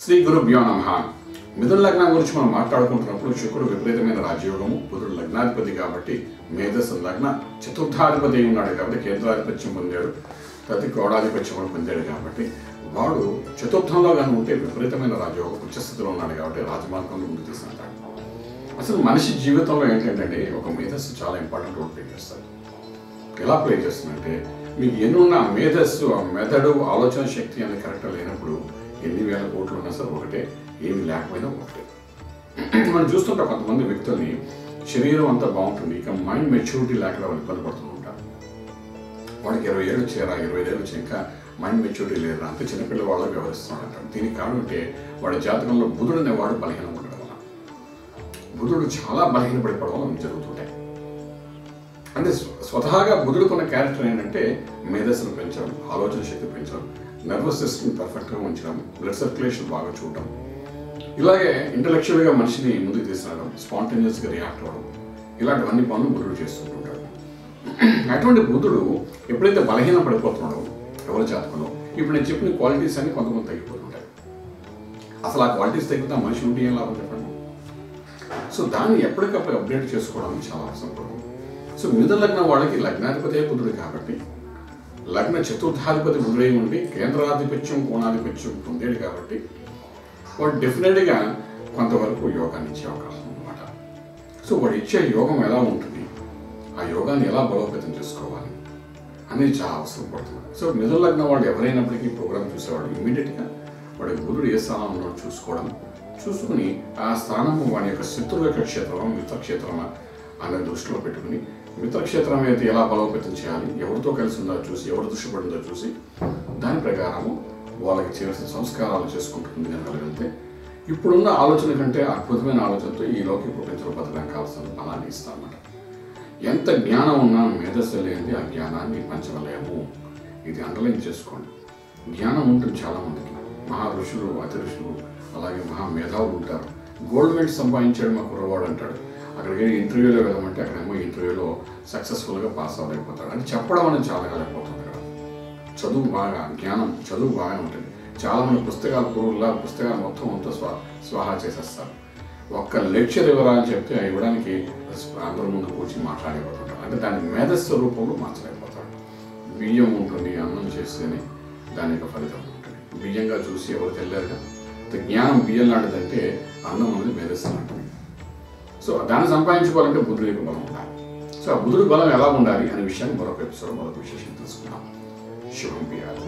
శ్రీ గురుభ్యో నమ. మిథున లగ్నం గురించి మనం మాట్లాడుకుంటున్నప్పుడు శుక్రుడు విపరీతమైన రాజయోగము బుధుడు లగ్నాధిపతి కాబట్టి మేధస్సు లగ్న చతుర్థాధిపతి ఉన్నాడు కాబట్టి కేంద్రాధిపత్యం పొందాడు ప్రతి గౌడాధిపత్యం కూడా పొందాడు కాబట్టి వాడు చతుర్థంలో కానీ ఉంటే విపరీతమైన రాజయోగం ఉచ్చస్థితిలో ఉన్నాడు కాబట్టి రాజమార్గంలో ముందు తీసుకుంటాడు అసలు మనిషి జీవితంలో ఏంటంటే ఒక మేధస్సు చాలా ఇంపార్టెంట్ రోల్ ప్లే చేస్తారు ఎలా ప్లే చేస్తుందంటే మీకు ఎన్నున్న మేధస్సు ఆ మెదడు ఆలోచన శక్తి అనేది కరెక్ట్ లేనప్పుడు ఎన్ని వేల కోట్లు ఉన్నా సరే ఒకటే ఏమి లేకపోయినా ఒకటే. మనం చూస్తుంటాం కొంతమంది వ్యక్తుల్ని శరీరం అంతా బాగుంటుంది ఇక మైండ్ మెచ్యూరిటీ లేకుండా వాళ్ళు ఇబ్బంది పడుతూ ఉంటారు. వాళ్ళకి ఇరవై ఏళ్ళు చేరా ఇరవై ఏళ్ళు వచ్చి ఇంకా మైండ్ మెచ్యూరిటీ లేరా అంత చిన్నపిల్ల వాళ్ళకి వ్యవహరిస్తున్నాడు దీనికి కారణం అంటే వాడి జాతకంలో బుధుడు అనేవాడు బలహీనం ఉండడం వల్ల. బుధుడు చాలా బలహీనపడిపోవడం వల్ల జరుగుతుంటాయి. అంటే స్వతహాగా బుధుడుకున్న క్యారెక్టర్ ఏంటంటే మేధస్సును పెంచడం ఆలోచన శక్తి పెంచడం నర్వస్ సిస్టమ్ పర్ఫెక్ట్గా ఉంచడం బ్లడ్ సర్క్యులేషన్ బాగా చూడడం. ఇలాగే ఇంటలెక్చువల్గా మనిషిని ముందుకు తీసుకురావడం స్పాంటేనియస్గా రియాక్ట్ అవ్వడం ఇలాంటివన్నీ పనులు బుధుడు చేస్తుంటుంటాడు. అటువంటి బుద్ధుడు ఎప్పుడైతే బలహీన పడిపోతున్నాడో ఎవరి జాతకంలో ఇప్పుడు నేను చెప్పిన క్వాలిటీస్ అన్ని కొంత కొంత తగ్గిపోతుంటాయి. అసలు ఆ క్వాలిటీస్ తగ్గితే ఆ మనిషి ఉంటే ఏం లాభం చెప్పండి? సో దాన్ని ఎప్పటికప్పుడు అప్డేట్ చేసుకోవడం చాలా అవసరం సో మిథున లగ్నం వాళ్ళకి లగ్నాధిపతి బుద్ధుడు కాబట్టి లగ్న చతుర్థాధిపతి బుధుడై ఉండి కేంద్రాధిపత్యం కోణాధిపత్యం పొందాడు కాబట్టి వాడు డెఫినెట్గా కొంతవరకు యోగాన్ని ఇచ్చే అవకాశం అనమాట సో వాడు ఇచ్చే యోగం ఎలా ఉంటుంది? ఆ యోగాన్ని ఎలా బలోపేతం చేసుకోవాలి అనేది చాలా అవసరం పడుతుంది. సో మిథున లగ్న వాళ్ళు ఎవరైనప్పటికీ ప్రోగ్రామ్ చూసేవాడు ఇమీడియట్గా వాడి గురుడు ఏ స్థానంలో ఉన్నాడో చూసుకోవడం చూసుకుని ఆ స్థానము వాడి యొక్క శత్రువు యొక్క క్షేత్రమా మిత్రక్షేత్రమా అనే దృష్టిలో పెట్టుకుని మిత్రక్షేత్రం అయితే ఎలా బలోపేతం చేయాలి ఎవరితో కలిసి ఉందో చూసి ఎవరు దృష్టి పడిందో చూసి దాని ప్రకారము వాళ్ళకి చేయాల్సిన సంస్కారాలు చేసుకుంటుంది ముందుకు ఇప్పుడున్న ఆలోచన కంటే అద్భుతమైన ఆలోచనతో ఈ లౌకిక ప్రపంచంలో బతకడానికి కావాల్సిన బలాన్ని ఇస్తామన్నమాట ఎంత జ్ఞానం ఉన్నా మేధస్సు లేనిది ఆ జ్ఞానాన్ని పంచవలేము. ఇది అండర్లైన్ చేసుకోండి. జ్ఞానం ఉంటుంది చాలా మందికి మహా ఋషులు అతి ఋషులు అలాగే మహా మేధావులు ఉంటారు. గోల్డ్ మెడల్ సంపాదించాడు మా కుర్రవాడు అంటాడు. అక్కడికి ఇంటర్వ్యూలో వెళ్ళమంటే అక్కడేమో ఇంటర్వ్యూలో సక్సెస్ఫుల్గా పాస్ అవ్వలేకపోతాడు. అని చెప్పడం అనేది చాలా కాలేకపోతుంది అక్కడ చదువు బాగా జ్ఞానం చదువు బాగా ఉంటుంది. చాలా మంది పుస్తకాలు పూర్వలా పుస్తకాలు మొత్తం అంతా స్వా స్వాహా చేసేస్తారు. ఒక్క లెక్చర్ ఇవ్వరా అని చెప్తే ఇవ్వడానికి అందరి ముందు కూర్చి మాట్లాడలేకపోతుంటారు అంటే దాని మేధస్సు రూపంలో మార్చలేకపోతాడు బియ్యం ఉంటుంది అన్నం చేస్తేనే దాని యొక్క ఫలితం ఉంటుంది. బియ్యంగా చూసి ఎవరు తెలియదు కదా. జ్ఞానం బియ్యం లాంటిదంటే అన్నం అనేది మేధస్సు లాంటిది. సో దాన్ని సంపాదించుకోవాలంటే బుద్ధుడి యొక్క బలం ఉండాలి. సో ఆ బుధుడి బలం ఎలా ఉండాలి అనే విషయాన్ని మరొక ఎపిసోడ్ మరొక విశేషం తెలుసుకుందాం. శుభం పియాలి